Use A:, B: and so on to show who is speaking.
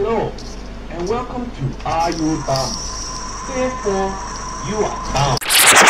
A: Hello, and welcome to Are You Bound? Therefore, you are bound.